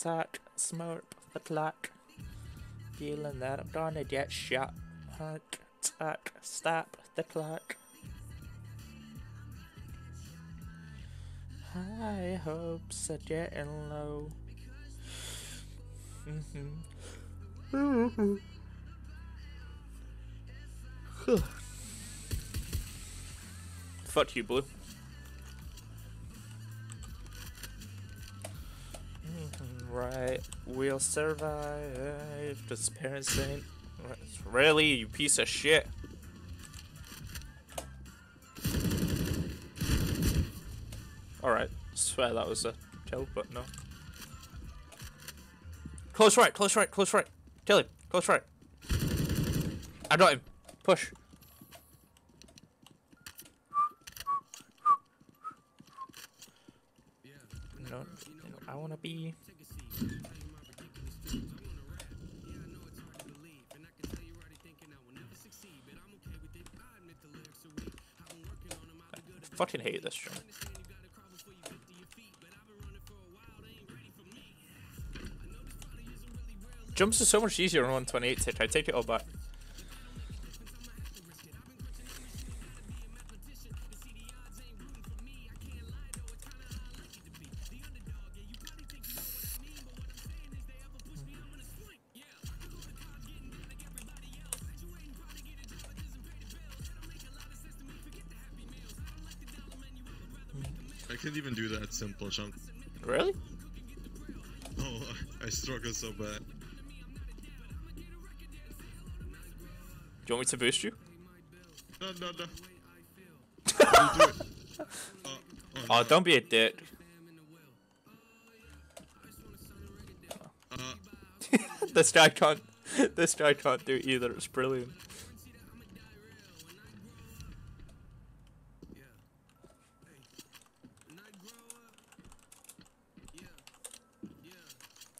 tack, smurp, the clack. Feeling that I'm gonna get shot. Hack, tack, stop the clock. High hopes are getting low. Mm-hmm. Fuck you, Blue. Right, we'll survive. Ain't. Really, you piece of shit. Alright, swear that was a kill, but no. Close right, close right, close right. Kill him, close right. I got him. Push. No, I wanna be. Fucking hate this joint. Jumps are so much easier on 128 tick. I take it all back. I can't even do that simple jump. Really? Oh, I struggle so bad. Do you want me to boost you? No, no, no. Do it. Oh, oh, Oh, don't be a dick. uh, this guy can't. This guy can't do either. It's brilliant.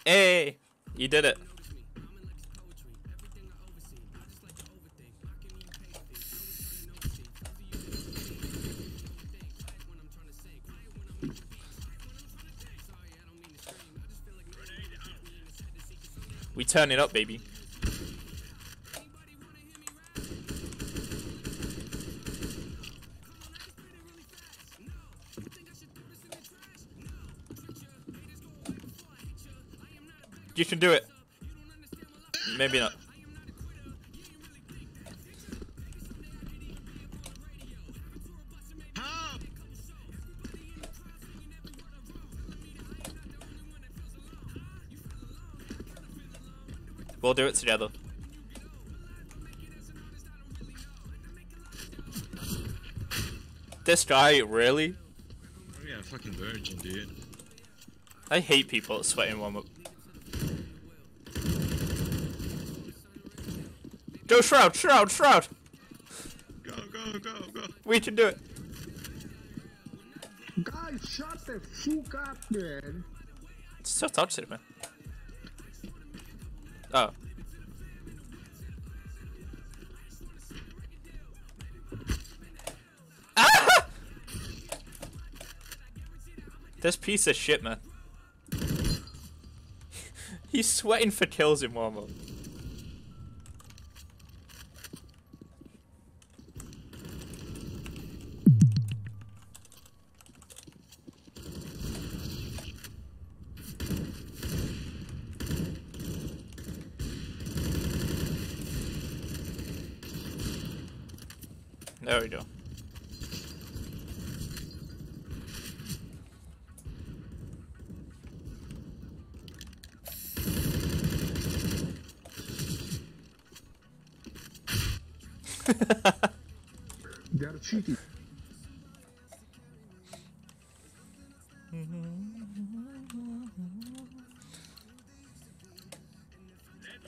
Hey, you did it. We turn it up, baby. Maybe not. We'll do it together. This guy, really? Yeah, fucking virgin, dude. I hate people sweating warm up. Go Shroud, Shroud, Shroud! Go, go, go, go. We can do it. Guys, shut the fuck up, man. It's so toxic, man. Oh. Ah! This piece of shit, man. He's sweating for kills in warm up. There we go. They're cheating.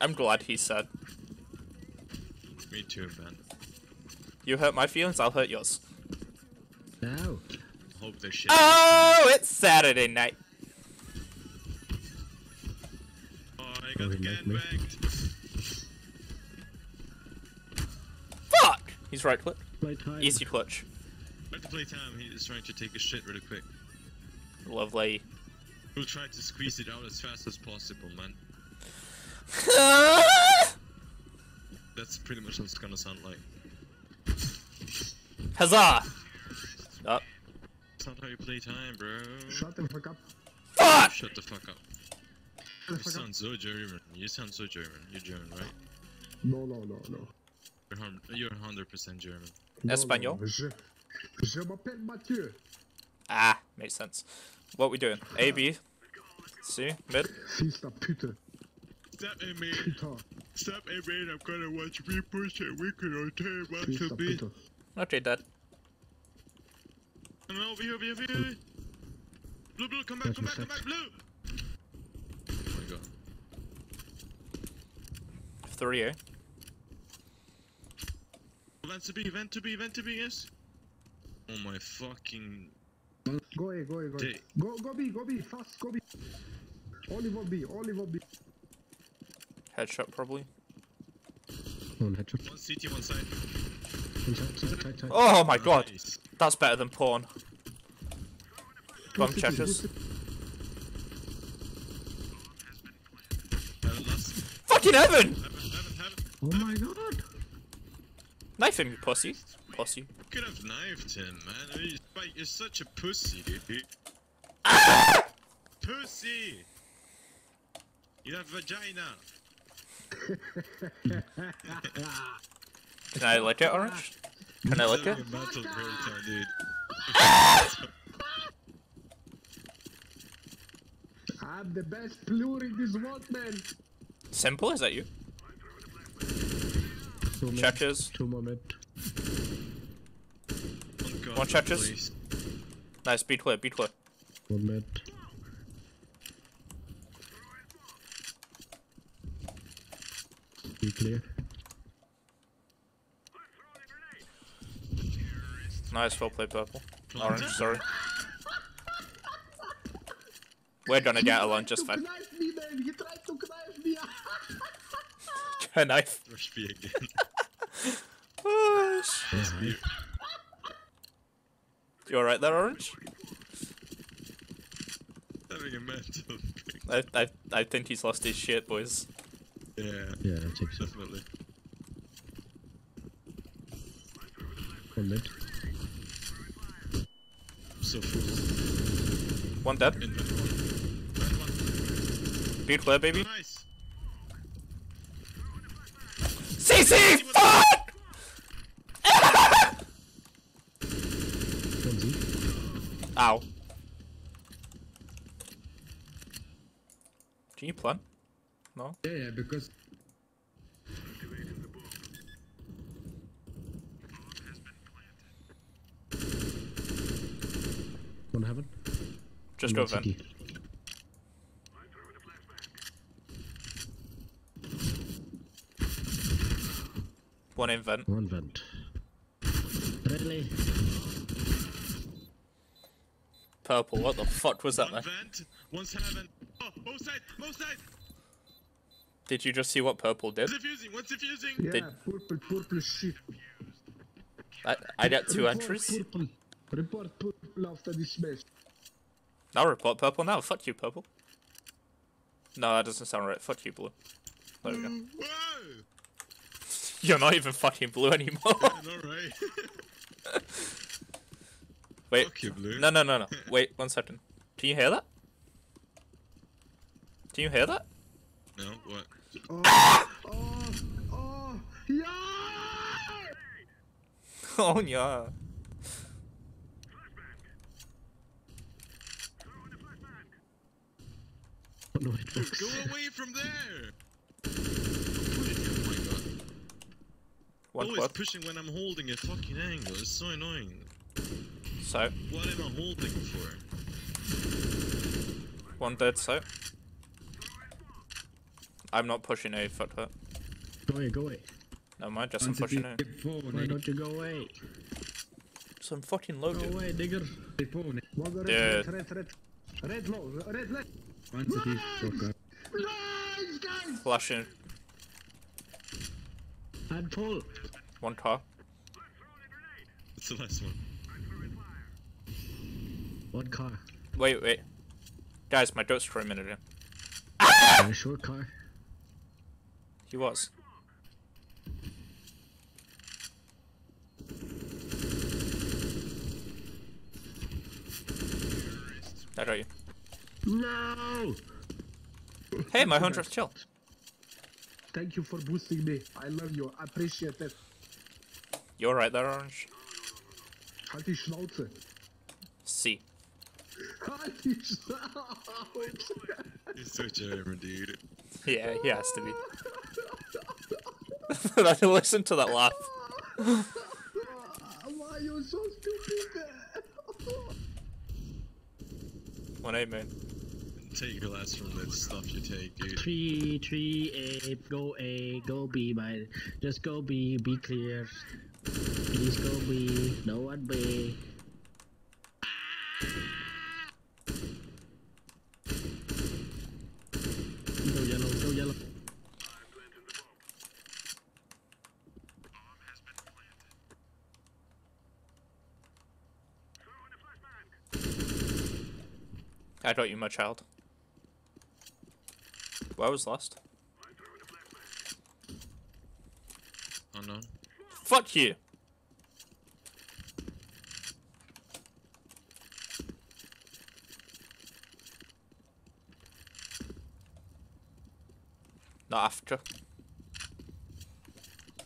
I'm glad he said. Me too, man. You hurt my feelings, I'll hurt yours. No. Hope this shit. Oh, it's Saturday night. Oh, I got Sorry, again He's right click. Play time. Easy clutch. Try to play time. He is trying to take a shit really quick. Lovely. We'll try to squeeze it out as fast as possible, man. That's pretty much what it's gonna sound like. Huzzah! Oh, It's not how you play time, bro. Shut the fuck up. fuck! Shut the fuck up. Shut the You fuck up. sound so German. You sound so German. You're German, right? No, no, no, no. You're, 100% German. Espanol? Je, je m'appelle Mathieu. Ah, makes sense. What we doing? A, B, C, mid? Fils de pute. Stop it, man. Putain. Stop it, man. I'm gonna watch me push it. We can on time. Fils de pute. Okay, dead. No, over here, over here, over here. Blue, blue, come back, come back, come back, blue. Oh my god. Three A. Vent to B, vent to B, vent to B, yes. Oh my fucking. Go A, go A, go A. Day. Go, go B, go B, fast, go B. Olive on B, olive B. Headshot probably. One headshot. One CT, one side. One side, side, side, side. Oh my god, Nice. that's better than porn. Bum Two cities, checkers. two cities. Heaven last. Fucking heaven! Heaven, heaven, heaven. Oh my god! Knife him, you pussy. Pussy. You could have knifed him, man. You're, you're such a pussy, dude. Ah! Pussy! You have vagina. Can I lick it, Orange? Can I lick it? Having a breakdown, dude. Ah! I'm the best plur in this world, man. Simple, is that you? Two mid. Checkers. Two more mid. Oh God, One checkers. please. Nice, be clear, be clear. One mid. Be clear. Nice, well played, purple. Orange, sorry. We're gonna get along just fine. to knife me, man. He tried to knife me. A knife. Rush B again. You alright there, Orange? Having a mental. I, I, I think he's lost his shit, boys. Yeah, yeah, I think so. definitely. One mid. So full. One dead. In vent one. Vent one. Clear, baby. Nice. CC! Fuck! One Z. Ow. Can you plant? No? Yeah, yeah, because. One heaven. Just one go vent. city. One in vent. One vent. Redley. Purple, what the fuck was that, man? vent, one's heaven. Oh, both side, both side. Did you just see what purple did? One's defusing, one's defusing. Yeah, Did- purple, purple shit. I, I got two Report entries. Purple. Report purple after this match. I'll report purple now. Fuck you, purple. No, that doesn't sound right. Fuck you, blue. There we go. Mm, whoa! You're not even fucking blue anymore. Alright. Wait. Fuck you, blue. No, no, no, no. Wait one second. Can you hear that? Can you hear that? No, what? Oh, oh, oh, yeah! Oh yeah. No hitbox. Go away from there! Oh my. One Always pushing when I'm holding a fucking angle. It's so annoying. So What am I holding for? one dead. So I'm not pushing A. Fuck that. Go away, go away. No mind. Just I'm pushing A. Why don't you go away? So I'm fucking Go loaded. away, digger. One red, Dude. red, red, red. Red low, red left. One city. Fuck up. Nice, guys! Flashing. And full. One car. It's the last one. One car. Wait, wait. Guys, my dose for a minute in. Uh, short car. He was. I got you. No! Hey, my hunter's chill. Thank you for boosting me. I love you. I appreciate it. You're right there, Orange. Halt die Schnauze. C. Halt die Schnauze. He's so German, dude. Yeah, he has to be. Listen to that laugh. Why you so stupid? One eight man. Take your last from that stuff you take, dude. Three, three, A, go A, go B, my, just go B, be clear. Please go B, no one B. Go yellow, go yellow. I got you, my child. Where was last? Unknown. Fuck you! Not after.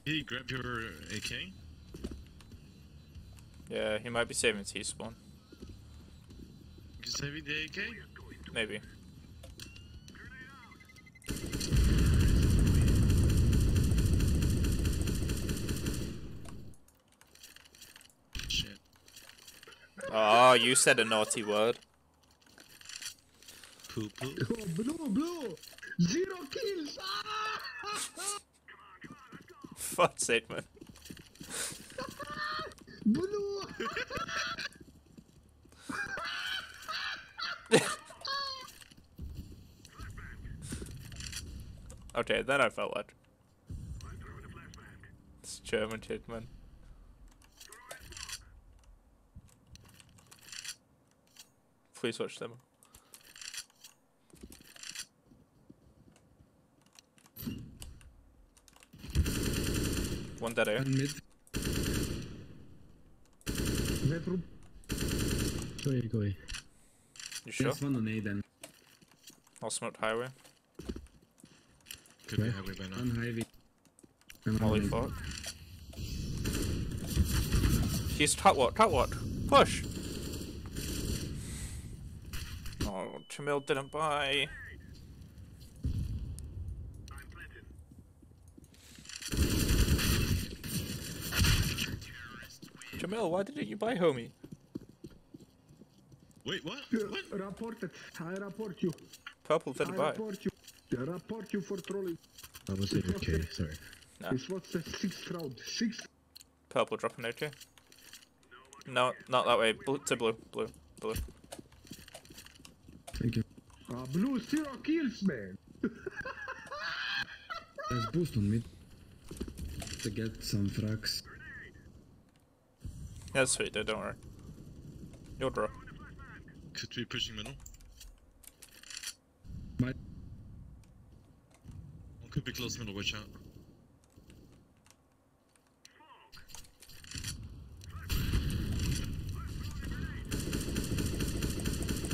He grabbed your AK? Yeah, he might be saving T-spawn. You saving the AK? Maybe. Shit. Oh, you said a naughty word. Poo poo. Oh, blue, blue. Zero kills. Ah! Fuck's sake, man. Blue. Okay, then I felt like. It's German shit, man. Please watch them. One dead air. Away, go away. You sure? There's one on A then. I'll smoke highway. Could be Where? highway by now. On highway. I'm Molly fuck. He's top what? Top what? Push! Oh, Jamil didn't buy. Jamil, why didn't you buy, homie? Wait, what? Uh, What? Reported. I report you. Purple I didn't report you. I report you for trolling. I was AFK, sorry. No. This was the sixth round. Sixth. Purple dropping AK. No, not that way. Blue, to blue, blue, blue. Thank you. Uh, blue zero kills, man. There's boost on mid. To get some frags. Yeah, that's sweet, dude, don't worry. You'll draw. Could be pushing middle. Might. One could be close middle, watch out.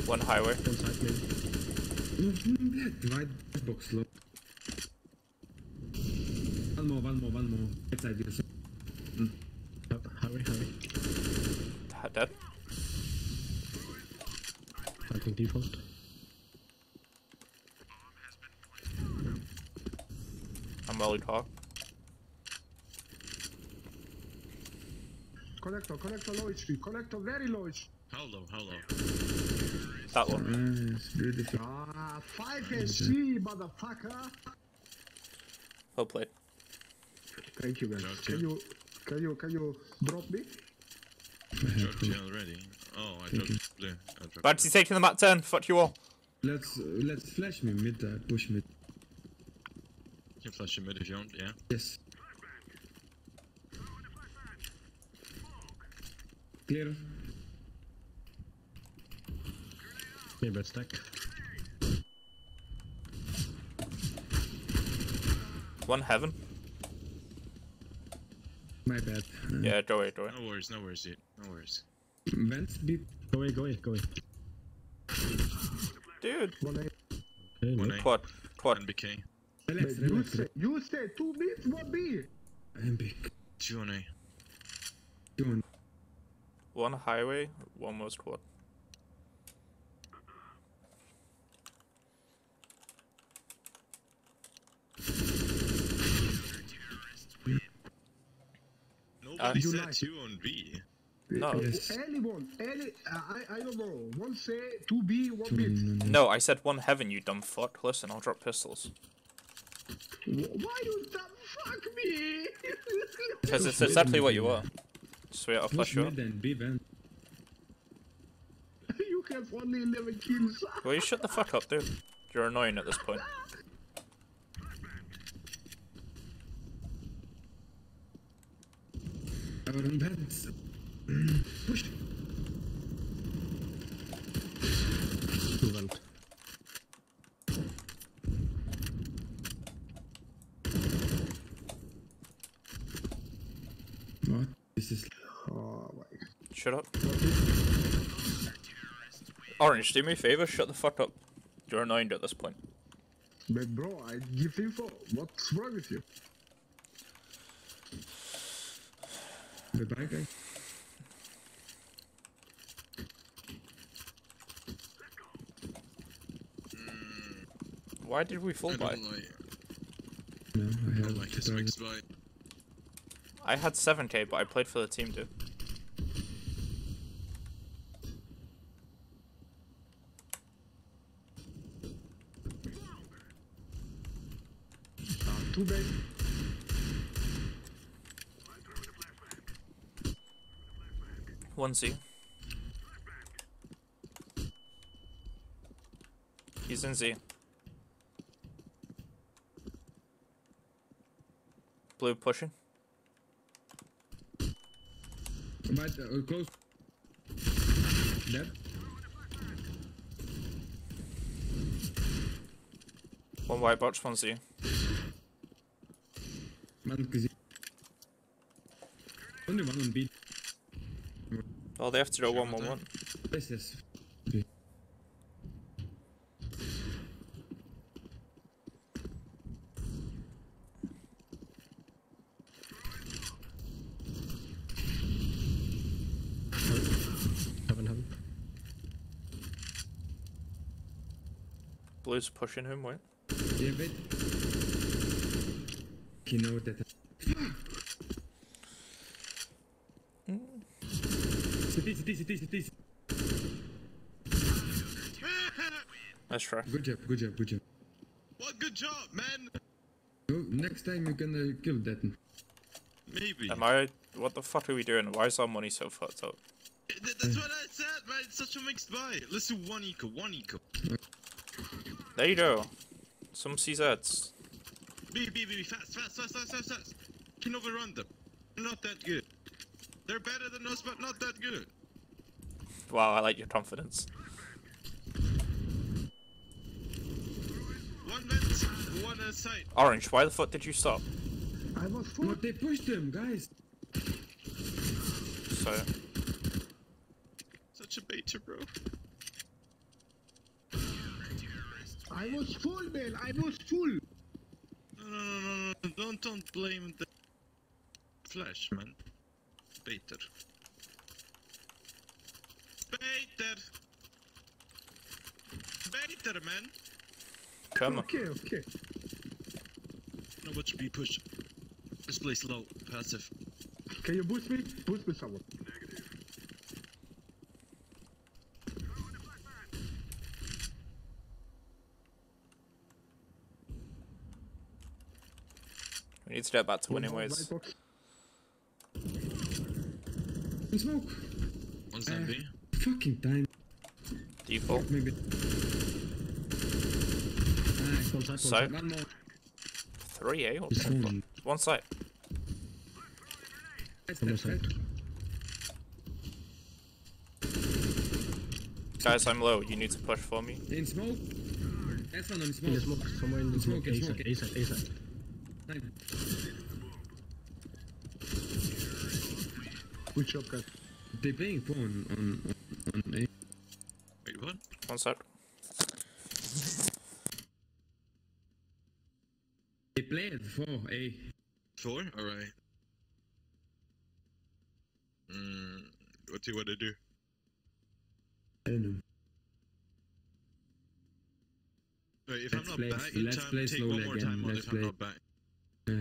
One highway. One side maybe. Mm, Divide box low. One more, one more, one more. Right side, yes. Up, hurry, hurry. Ha- Dead. Fighting default. I'm well talk. Connector, connector low HP. Connector very low HP. How low? How low? That one. Nice, beautiful. Ah, 5 SG, motherfucker. Well played. Thank you, man. Can you. you, can you, can you drop me? I have Dropped to. you already. Oh, I dropped. But he's taking the map 10. Fuck you all. Let's uh, let's flash me mid. Uh, push mid. You can flash him mid if you want. Yeah. Yes. Clear. Maybe yeah, it's stack. One heaven. My bad. Yeah, go away, go away. No worries, no worries, dude. No worries. Vents be Go away, go away, go away. Dude, One A. Okay, One. A, quad, quad. one BK, relax, You relax. say, you say two beats, one B. I'm big. two on A. Doing. One highway, one most quad. Uh, Nobody You said two on B. No. Yes. Anyone, any, uh, I, I don't know. One say, two B, one No, I said one heaven, you dumb fuck. Listen, I'll drop pistols. Why you stop fuck me? Because it's exactly what you are. Sweet, I'll flush Push you up. mid and B vent. you have only 11 kills. Will you shut the fuck up, dude? You're annoying at this point. Out What? This is. Oh my god. Shut up. Orange, do me a favor, shut the fuck up. You're annoying at this point. But bro, I give info. What's wrong with you? Bye bye, guys. Why did we fall I by? like, No, I I don't like this mixed by. I had 7k, but I played for the team, dude. Uh, too bad. One Z. He's in Z. Blue pushing. Right, uh, close. Dead. One white box, one Z. Man. Only one on B. Oh, they have to go one one one. Yes, yes. Heaven, heaven. Blue's pushing him, wait. Yeah, wait. You know that. City, city, city, city. Let's try. Good job, good job, good job. what good job, man! Next time you're gonna kill that. Maybe. Am I? What the fuck are we doing? Why is our money so fucked up? Th- That's what I said, man. It's such a mixed buy. Let's do one eco, one eco. There you go. Some CZs. B, B, B, B, fast, fast, fast, fast, fast, fast. Can overrun them. They're not that good. They're better than us, but not that good. Wow, I like your confidence. One vent, one uh. Orange, why the fuck did you stop? I was full. But they pushed them, guys. So, Such a beta, bro. I was full, man. I was full. No, no, no, no, no. Don't, don't blame the flash, man. Baiter. Baiter! Baiter, man! come on. Okay, okay. No, what should be push? This place low, passive. Can you boost me? Boost me, someone. We need to get back to winning One ways. white box. In smoke. One's down B. Fucking time. Default. Maybe. One So, one more. 3A? What the eh? This fuck? one. One side. One that, Guys, I'm low. You need to push for me. In smoke. That's one on In the smoke. smoke, somewhere in the Smoke, smoke. A smoke. side, A side, A side. Good job, guys. They playing phone on on, on A. Wait, what? One sec. They played for A. Four? Alright. Mm, what do you want to do? I don't know. Wait, if Let's I'm not play- back in let's time, play take one slowly more again, time on let's if I'm play. not back. Uh,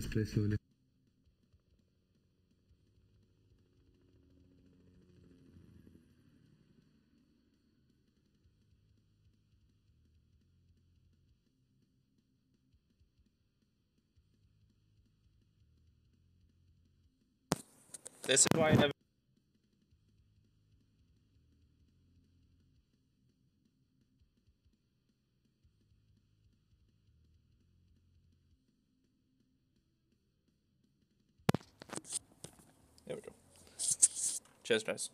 let's play slowly. This is why I never. There we go. Cheers, guys.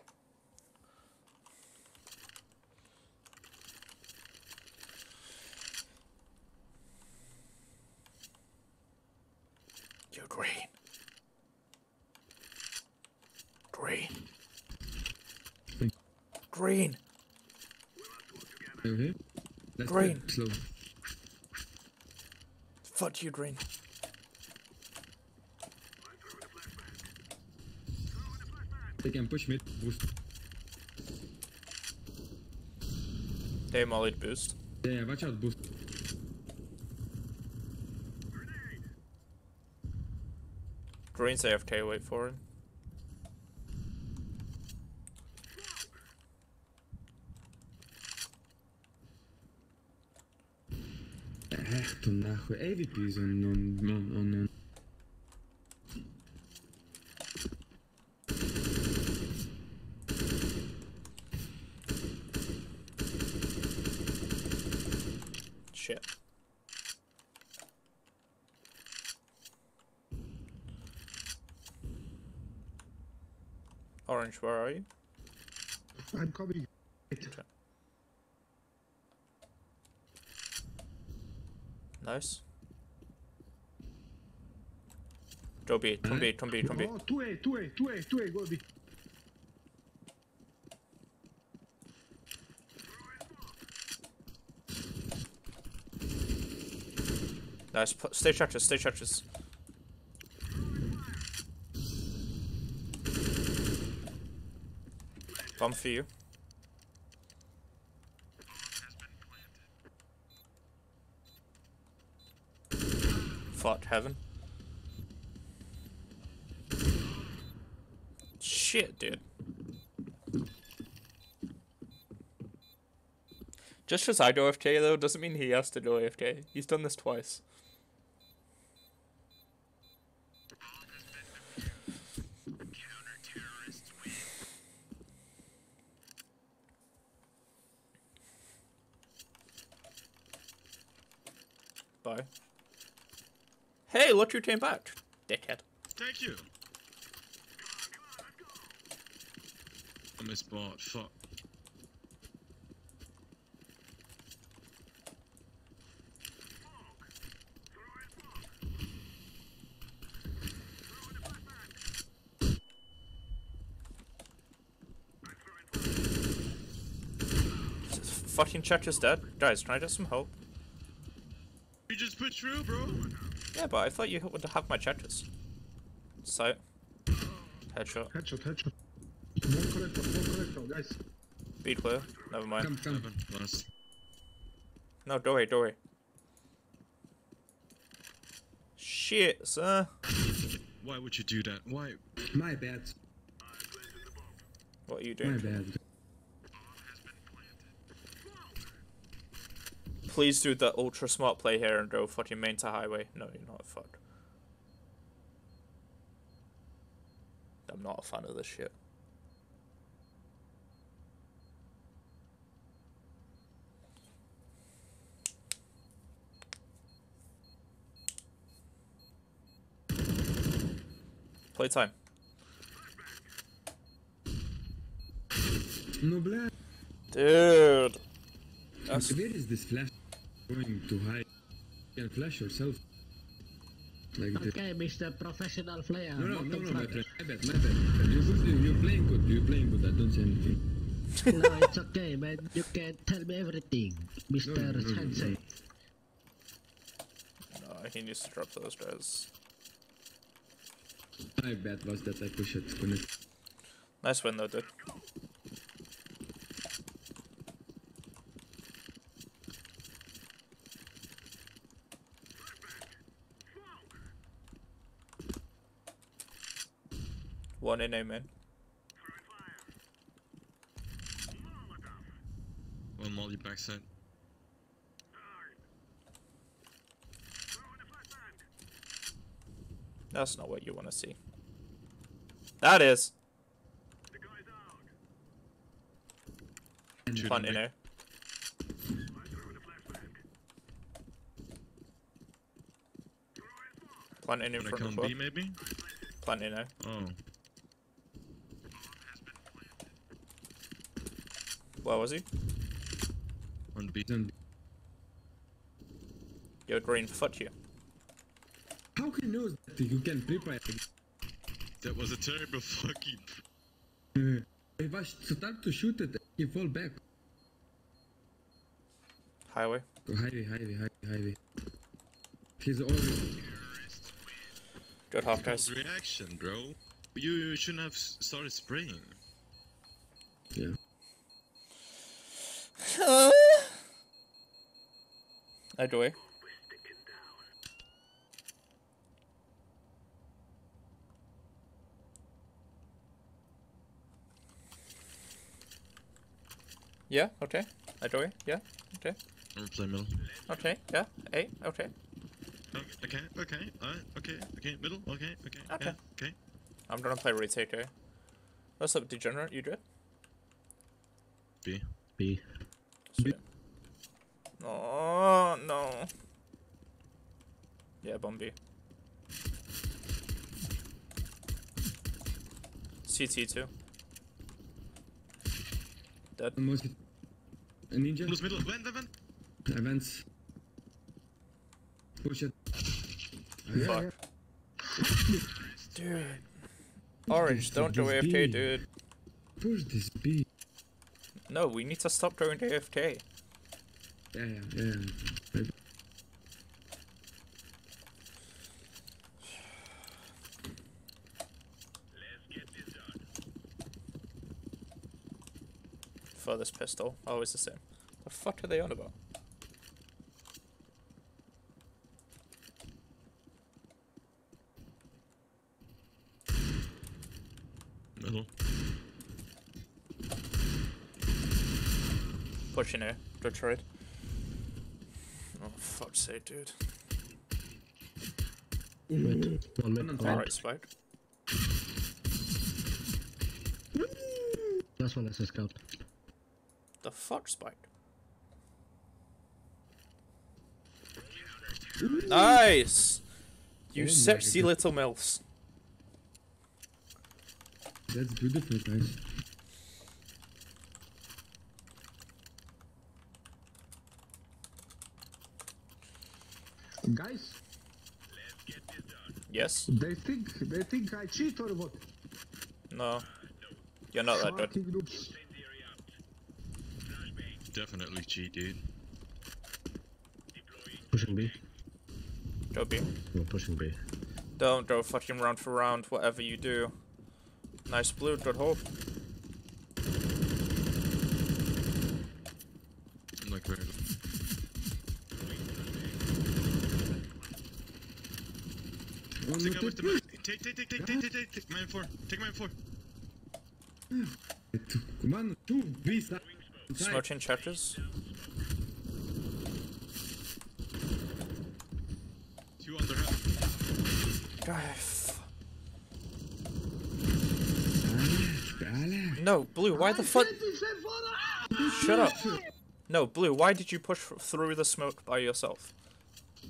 You're green. Green. Thank- Green. Okay. Let's Green. play slow. Fuck you, Green. They can push mid. Boost. They mollied boost. Yeah, yeah, watch out, boost. Green's AFK, wait for him. Echt een nacht. AVP's on on on on. on. Shit. Orange, where are you? I'm coming. Nice. Go B, come B, come B, come B. Oh, 2A, 2A, 2A, 2A, go B. Nice, stay churches, stay churches. Bomb for you. Fuck, heaven. Shit, dude. Just because I go AFK though doesn't mean he has to go AFK. He's done this twice. Bye. Hey, look who came back. Dickhead. Thank you. I missed bot. Fuck. Fucking check is dead. Guys, can I get some help? You just put through, bro. Yeah, but I thought you would have my checkers. So, Headshot. Headshot, headshot. More collector, more collector, guys. Be clear. Never mind. Come, come. Seven. Nice. No, go away, go away. Shit, sir. Why would you do that? Why? My bad. What are you doing? My doing? bad. Please do the ultra smart play here and go fucking main to highway. No, you're not. Fuck. I'm not a fan of this shit. Playtime. No. Dude. That's Where is this flash going to hide? You can flash yourself. Like that. Okay, Mr. Professional Player. No, no, no, bottom no, my front. friend. My bad, my bad. You're, good, you're playing good. You're playing good. I don't say anything. no, it's okay, man. You can tell me everything, Mr. no, no, no. Sensei. No, he needs to drop those guys. My bad was that I pushed it. Nice win though, dude. One in, amen. One molly backside. That's not what you want to see. That is. Shoot Plant him in back. Plant in front of B maybe? Plant in there. Oh. Where was he? On B. Then Yo, Green, fuck you. How he knows that you can prepare? That was a terrible fucking. If I start to shoot it. He fall back. Highway. Highway, highway, highway, highway. He's always. Good half, guys. Reaction, bro. You, you shouldn't have started spraying. Yeah. I do it. Yeah, okay. I do it. Yeah, okay. Or play middle. Okay, yeah. Hey, okay. Oh, okay, okay, alright, okay, okay, middle, okay, okay, Okay. yeah, okay. I'm gonna play retake, eh? What's up, Degenerate? You good? B. B. Sweet. Oh, no. Yeah, bomb B. CT2. Dead. Almost. A ninja. Close middle, vent, vent, vent. Advance. Push it. Fuck. Dude. Orange, don't go This AFK, dude. Push this B. No, we need to stop going to AFK. Yeah, yeah, yeah. Maybe. For this pistol, always the same. The fuck are they on about? Middle. Pushing air. Good trade. Oh, fuck's sake, dude. Wait, one minute. One Alright, Spike. Last one as a scout. The fuck, Spike? Nice! You Oh my sexy God. little milfs. That's beautiful, guys. Guys, Yes? they think they think I cheat or what? No. You're not that good. Fucking. Definitely cheat, dude. Pushing B. Go B. No, pushing B. Don't go fucking round for round, whatever you do. Nice blue, good hold. I'm like, where? Take no, out with the take- man. Take, take, take, take, take, take, take, take, man four. Take man four. Come on, two B side. side. Smoking chapters. Two under half. God, No, blue, why the fuck? Shut up. No, blue, why did you push through the smoke by yourself?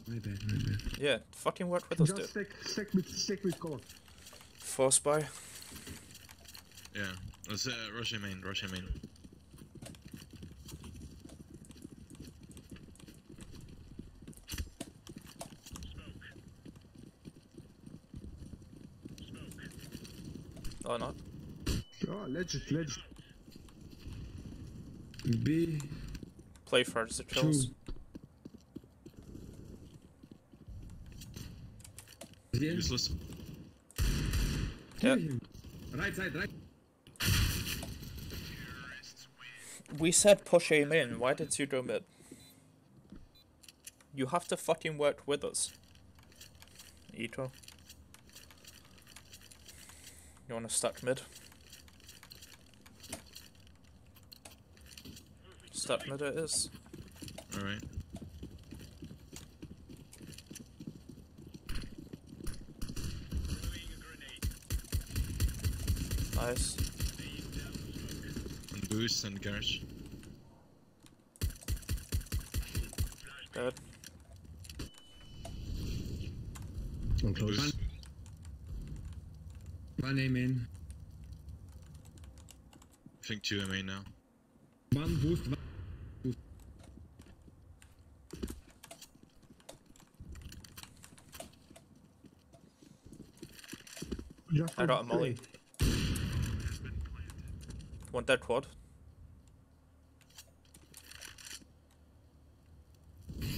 My bad, my bad. Yeah, fucking work with us, Just dude. Stick, stick with, stick with core. Force by. Yeah, let's uh, rush him in, rush him in. Or oh, not. Oh, legit, legit. B. Play first, the kills. Two. Here. Useless. Yep. Right side, right. We said push aim in. Why did you do mid? You have to fucking work with us. Ito. You wanna stack mid? Stack mid it is. Alright. Nice. And boost and garage. Dead. I'm close. Boost. One aim in. I think two MA now. One boost. One. Just I got a for molly. Play. that dead quad. MA,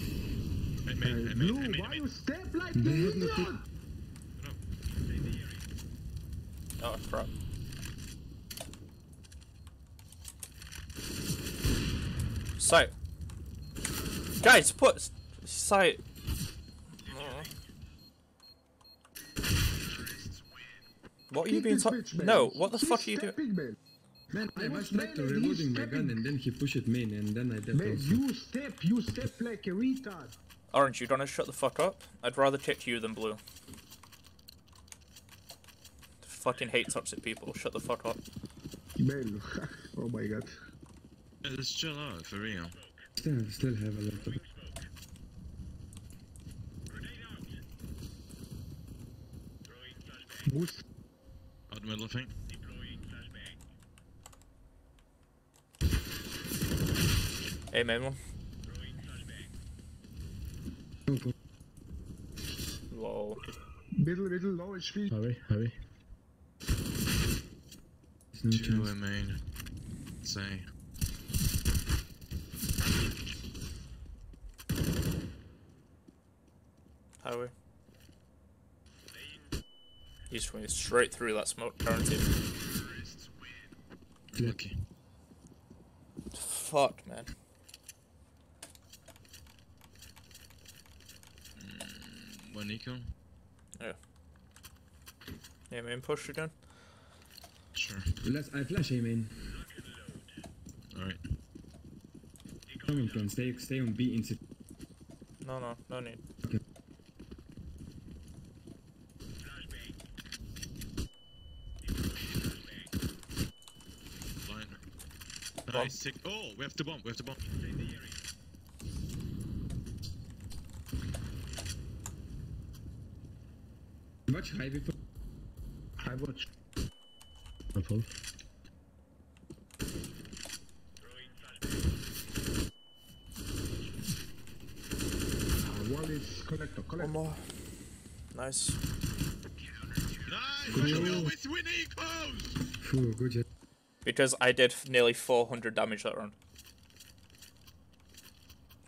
Uh, MA, Blue, MA, why you step like They the no idiot? Oh crap. Sight. Guys, put sight. What are you Keep being his ta- switch, man. No, what the fuck are you doing? Stepping, man. Man, I I was was back to reloading my gun and then he pushed it main and then I dead Man, also. you step, you step like a retard. Orange, you gonna shut the fuck up? I'd rather kick you than blue. Fucking hate toxic people. Shut the fuck up. Man, oh my god. Yeah, let's chill out, for real. Still, still have a lot of. Boost. Out the middle, I think. Hey, man. one. Go, go. Lol. Middle, middle, low HP. Hurry, hurry. There's Two chance. MA. Say. Highway. He's running straight through that smoke currently. Lucky. Fuck, man. One eco? Yeah, main push again. Sure. Let's, I flash him in. Alright. Someone can stay, stay on B in No, no, no need. Line. Bomb. Nice. Sick. Oh, we have to bomb. We have to bomb. Watch highway I watch. I'm full. Uh, one is connector, One more. Nice. Nice! We always win ecos! Phew, good job. Because I did nearly 400 damage that round.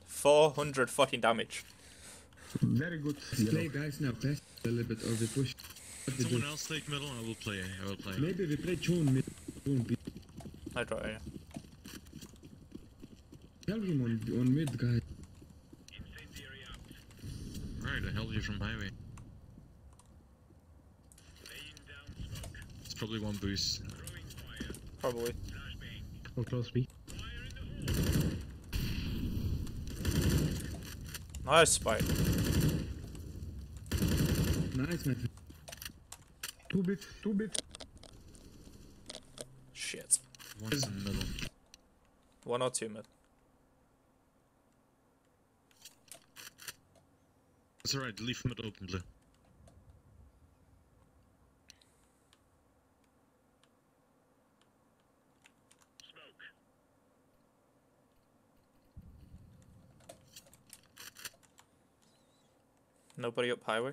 400 fucking damage. Very good. Yellow. play guys now, fast a little bit or we push. What we do. Someone else take middle, I will play. I will play. Maybe we play Chone mid. Chone B. I draw yeah. Tell him on, on mid, guys. Right, I held you from highway. It's probably one boost. Probably. I'm close B. Nice spike. Nice, my friend. Two bits, two bits. Shit. One's in the middle. One or two mid. It's alright, leave mid open, blue. Nobody up highway?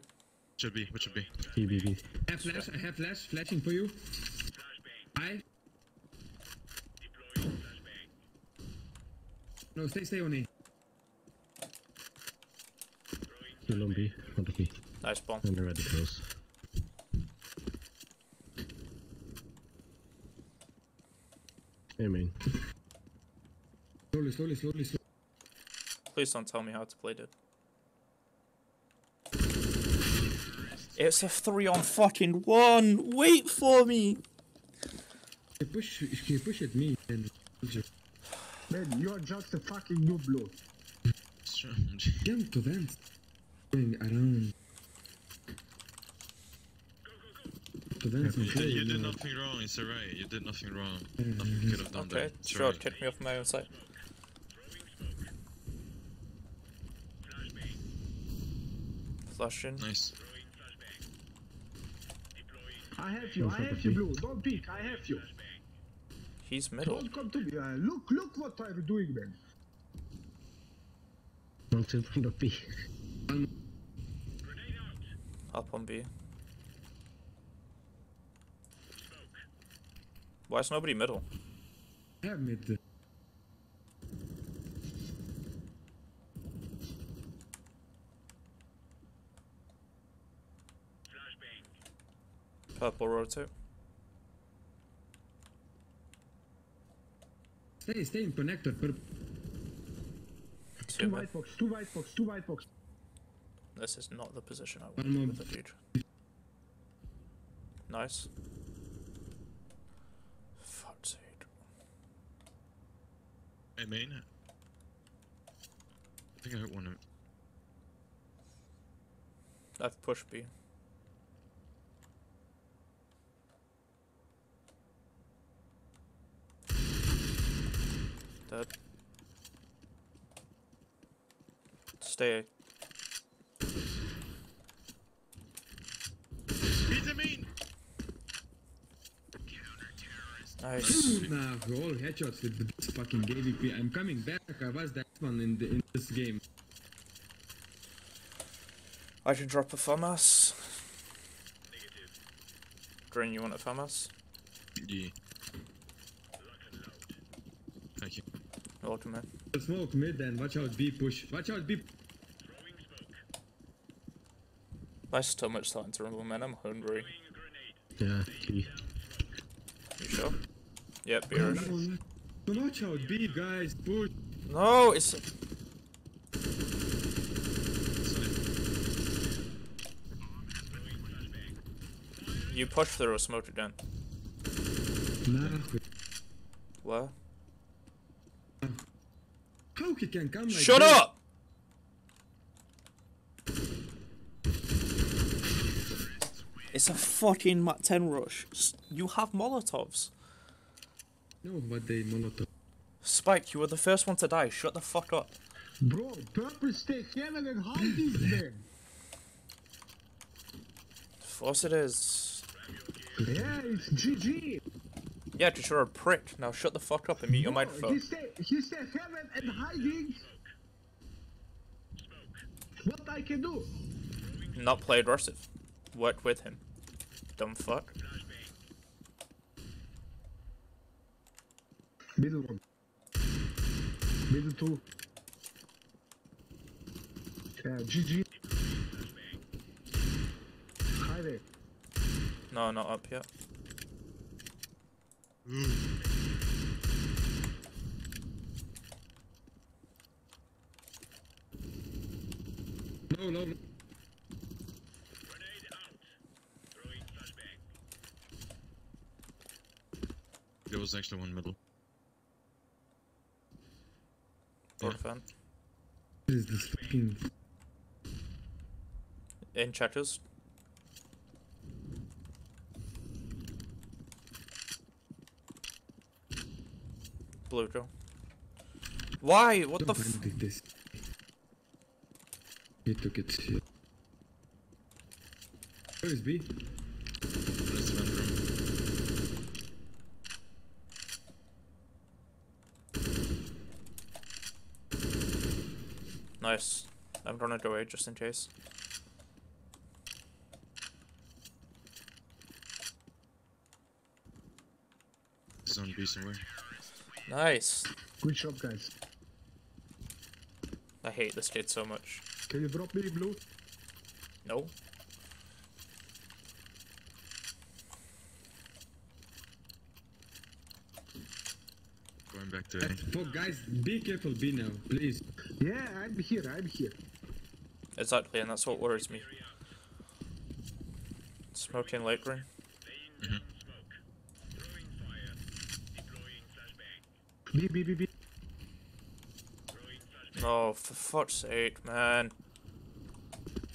Should be, What should be. TBB. Have flash, I have flash, flashing for you. I. No, stay, stay on E. Still on B, on B. Nice bomb. And they're close. Hey, man. Slowly, slowly, slowly, slowly. Please don't tell me how to play, dude. It's a three on fucking one. Wait for me. He push, he push at me and just Man, you're just a fucking noob, bro. Strange. jump to vents. Going around. To vents and You play, did, you you did nothing wrong, it's alright. You did nothing wrong. Nothing you could have done Okay, there. It's sure, alright. kick me off my own side. Flush in. Nice. I have you, I have you, blue. Don't peek, I have you. He's middle. Don't come to me. Uh, look, look what I'm doing, man. One two from the B. Up on B. Why is nobody middle? Have mid. Purple rotate. Stay, stay in connector. Per Two Two white box, two white box, two white box. This is not the position I want more. with a dude. Nice. Fuck's sake. Hey, main. I think I hit one of I've pushed B. Dead. Stay. He's a main! Nice. nah, all headshots with this fucking AWP. I'm coming back. I was that one in, the, in this game. I should drop a FAMAS. Green, you want a FAMAS? Yeah. Thank you. Man. Smoke mid then. watch out B push. Watch out B. My much starting to rumble, man. I'm hungry. Yeah. You sure? Yep, beer. No, no, watch out B guys. Push. No, it's. You push through or smoke it down. Nah. What? How he can come like Shut this? up! It's a fucking MAC-10 rush. You have Molotovs. No, but they molotov. Spike, you were the first one to die. Shut the fuck up. Bro, purple stay heaven and hiding, man. Of course it is. Yeah, it's GG. Yeah, just you're a prick. Now shut the fuck up and mute your Bro, microphone. He stay, he stay heaven and hiding. What I can do? Not play aggressive. Work with him. Dumb fuck. Middle one. Middle two. Yeah, GG. Highway. No, not up yet. No, no, no. There was actually one middle. Door Yeah. fan. What is this fucking... In checkers. Blue Joe. Why? What the Don't f- this. He took it. yeah. Where is B? Let's run room. Nice. I'm gonna go A just in case. Zone B somewhere. Nice. Good job, guys. I hate this kid so much. Can you drop me blue? No. Going back to A. Fuck, guys, be careful, B now, please. Yeah, I'm here, I'm here. Exactly, and that's what worries me. Smoking late green. B, B, B, B. Oh, for fuck's sake, man.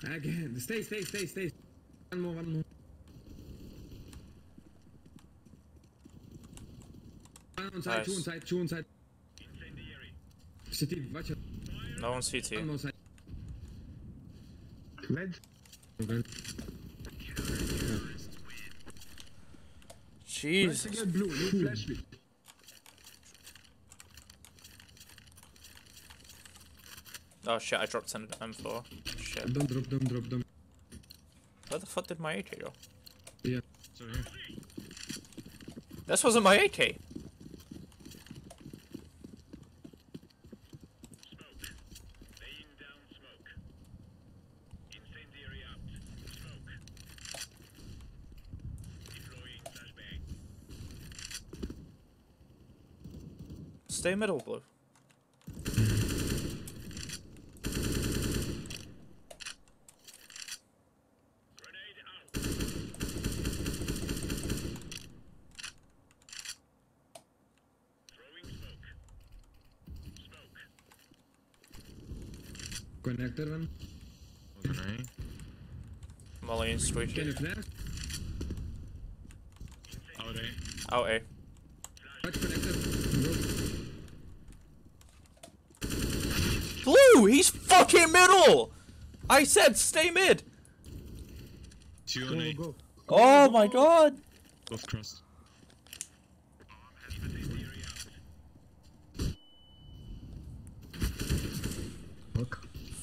Again, stay, stay, stay, stay. One more, one more. One on side, two on side, two on side. City, watch out. No one's One CT. more side. Vent. Okay. Again blue, you flash Oh shit, I dropped an M4. Shit. Don't drop, don't drop, don't. Where the fuck did my AK go? Yeah. So here. This wasn't my AK! Stay middle, blue. Connector one. Hold. Molly and Can you Squeaky. Out A. Out A. Watch connector. Go. Blue! He's fucking middle! I said stay mid! Two Go, on A. go. Oh my god! Both crossed.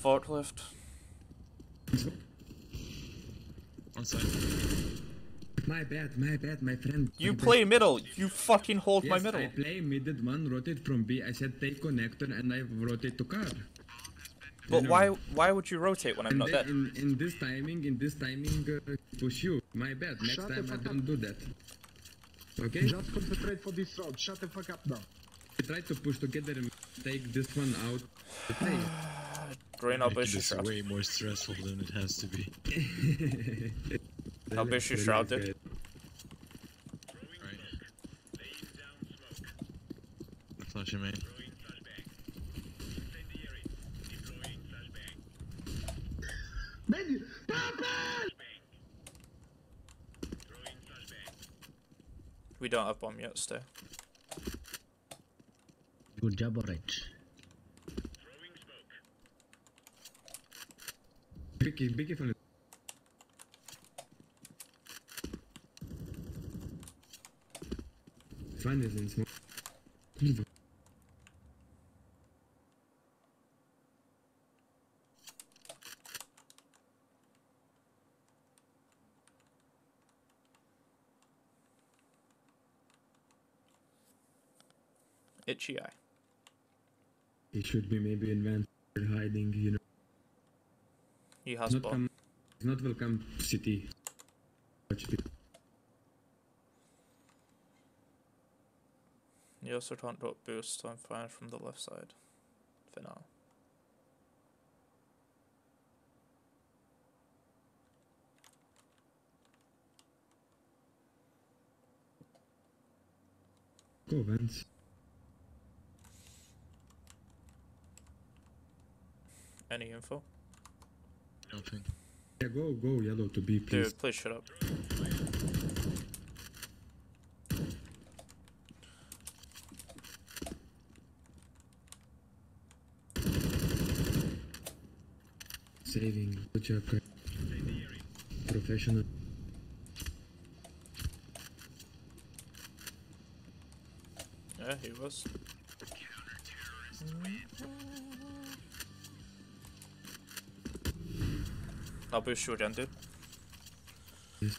Forklift. One side. My bad, my bad, my friend. You My bad. play middle. You fucking hold Yes, my middle. I play midded one, rotate from B. I said take connector and I rotate to car. But know. why why would you rotate when I'm And not dead? in, in this timing, in this timing, uh, push you. My bad. Next Shut time I don't up. do that. Okay? Just concentrate for this round. Shut the fuck up now. We try to push together and take this one out. to play. Green, I'll bush you this shroud. way more stressful than it has to be. I'll bush you Relax, shroud, relax, dude. Right. I'm flashing main. We don't have bomb yet, stay. Good job, Orange. Be, ca- be careful. Fun is in smoke. Itchy eye. He should be maybe advanced hiding, you know. He has Not bomb. come, he's not welcome city. You also can't drop boost, so I'm fine from the left side. For now. Go, Vance. Any info? Nothing. Yeah, go, go yellow to B, please. Dude, please shut up. Saving. Good job, guys. Professional. Yeah, he was. I'll boost you again, dude. Yes.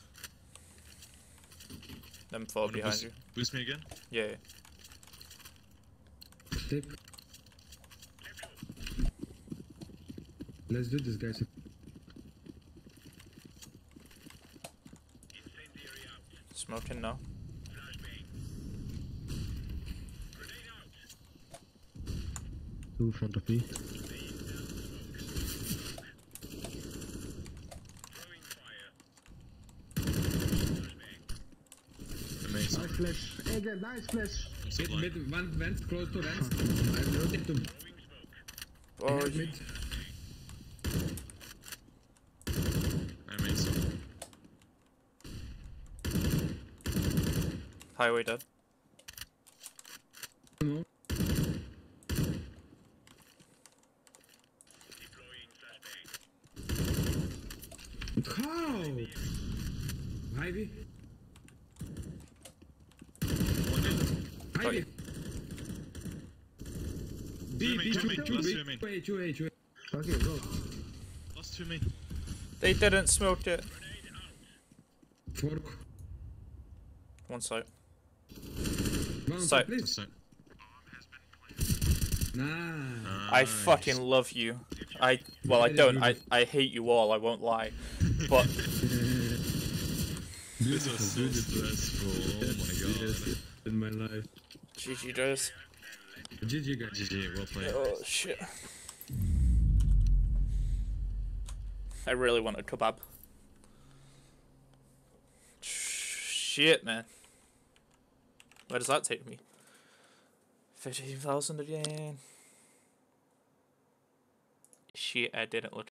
Them fall behind boost, you. boost me again? Yeah, yeah. Take. Let's do this, guys. Smoking now. Two front of me. Amazing. Nice flash. Again, nice flash. So Mid, mid, one vent, close to vents. I rotate to Oh, mid. Amazing. highway dead. No. How? Ivy? Ivy? B, B, Two main, two, two main, two, last B, two main. two A, two A, two A. Okay, go. Last two main. They didn't smoke it. Fork. One side. One Side. side, please. That's it. Nah. I fucking love you. I well, I don't. I I hate you all. I won't lie. But This was so stressful. Oh my god. In my life. GG does. GG guys. GG, well played. Oh shit. I really want a kebab. Shit, man. Where does that take me? 15,000 again. Shit, I didn't look